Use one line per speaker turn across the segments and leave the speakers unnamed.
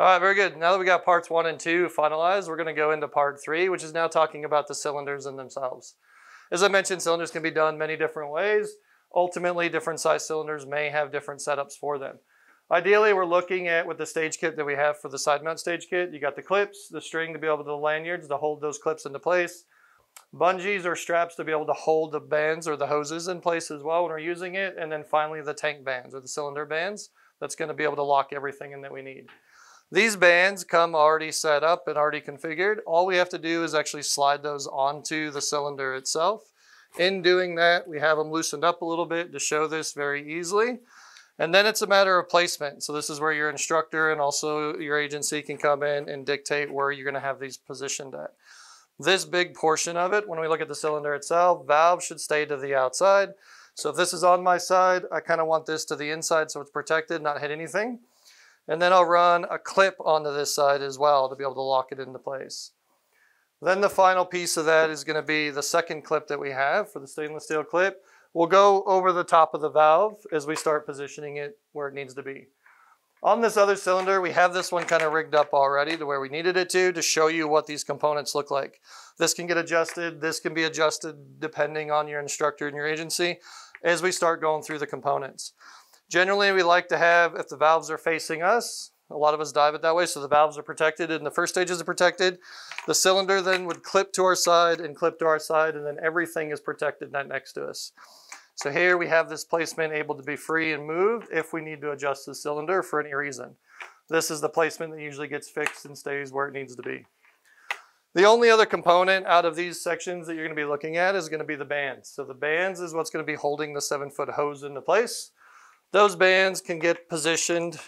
All right, very good. Now that we got parts one and two finalized, we're gonna go into part three, which is now talking about the cylinders in themselves. As I mentioned, cylinders can be done many different ways. Ultimately, different size cylinders may have different setups for them. Ideally, we're looking at with the stage kit that we have for the side mount stage kit. You got the clips, the string to be able to the lanyards to hold those clips into place, bungees or straps to be able to hold the bands or the hoses in place as well when we're using it, and then finally the tank bands or the cylinder bands that's going to be able to lock everything in that we need. These bands come already set up and already configured. All we have to do is actually slide those onto the cylinder itself. In doing that, we have them loosened up a little bit to show this very easily. And then it's a matter of placement. So this is where your instructor and also your agency can come in and dictate where you're gonna have these positioned at. This big portion of it, when we look at the cylinder itself, valve should stay to the outside. So if this is on my side, I kind of want this to the inside so it's protected, not hit anything. And then I'll run a clip onto this side as well to be able to lock it into place. Then the final piece of that is gonna be the second clip that we have for the stainless steel clip. We'll go over the top of the valve as we start positioning it where it needs to be. On this other cylinder, we have this one kind of rigged up already to where we needed it to, to show you what these components look like. This can get adjusted, this can be adjusted depending on your instructor and your agency as we start going through the components. Generally, we like to have, if the valves are facing us, a lot of us dive it that way, so the valves are protected and the first stages are protected. The cylinder then would clip to our side and clip to our side, and then everything is protected right next to us. So here we have this placement able to be free and moved if we need to adjust the cylinder for any reason. This is the placement that usually gets fixed and stays where it needs to be. The only other component out of these sections that you're going to be looking at is going to be the bands. So the bands is what's going to be holding the seven foot hose into place. Those bands can get positioned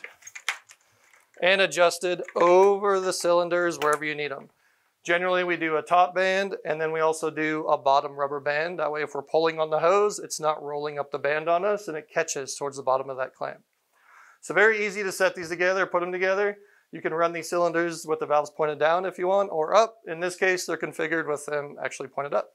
and adjusted over the cylinders wherever you need them. Generally, we do a top band and then we also do a bottom rubber band. That way, if we're pulling on the hose, it's not rolling up the band on us and it catches towards the bottom of that clamp. So very easy to set these together, put them together. You can run these cylinders with the valves pointed down if you want or up. In this case, they're configured with them actually pointed up.